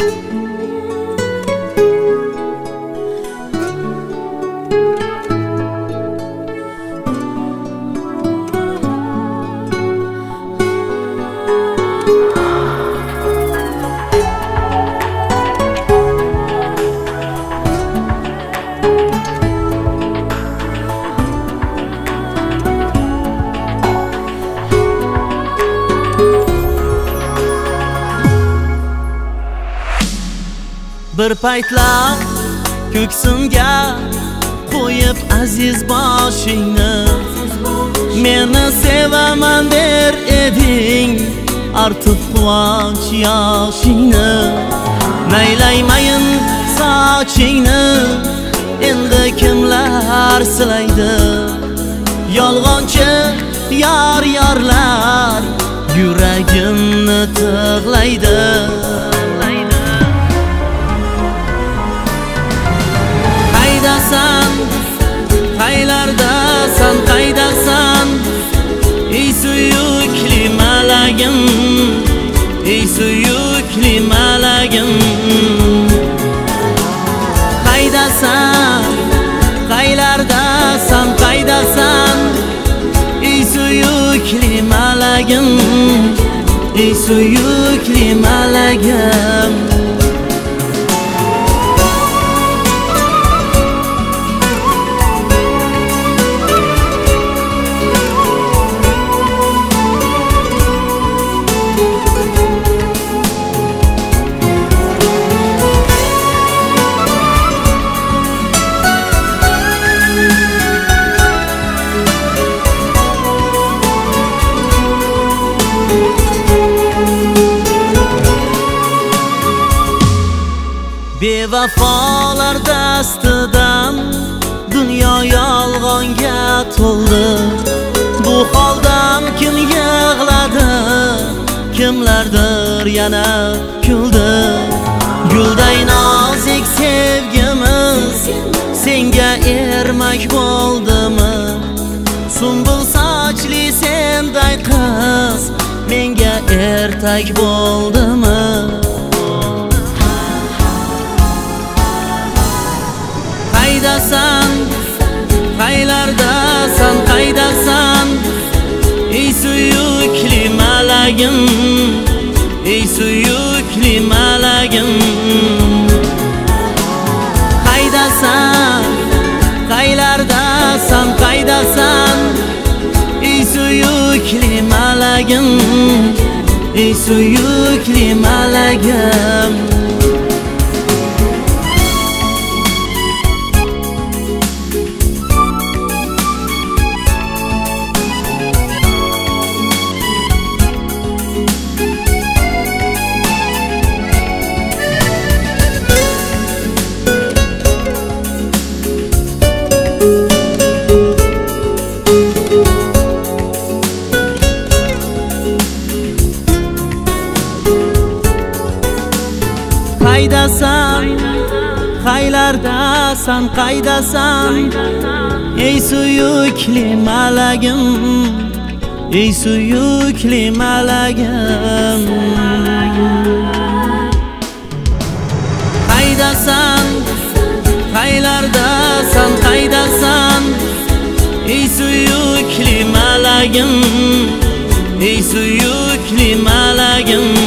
Música bir paytlar ko'ksimga qo'yib aziz boshingni. Meni sevaman der eding ortiq quvonch yoshingni. Maylaymayin sochingni endi kimlar silaydi? Yolg'onchi yor yorlar yuragimni tig'laydi. Malagim ey suyukli malagim Bevafolar dastidan dunyo yolg'onga to'ldi. Bu holdan kim yig'ladi? Kimlardir yana kuldi. Gulday nozik sevgimiz senga ermak bo'ldimi? Sumbul sochli senday qiz menga ertak bo'ldimi? Malagim ey suyukli malagim. Qaydasan qaylardasan qaydasan ey suyukli malagim ey suyukli malagim. qaydasan qaylardasan qaydasan? Ey suyukli malagim ey suyukli malagim. Qaydasan malagim ey suyukli malagim.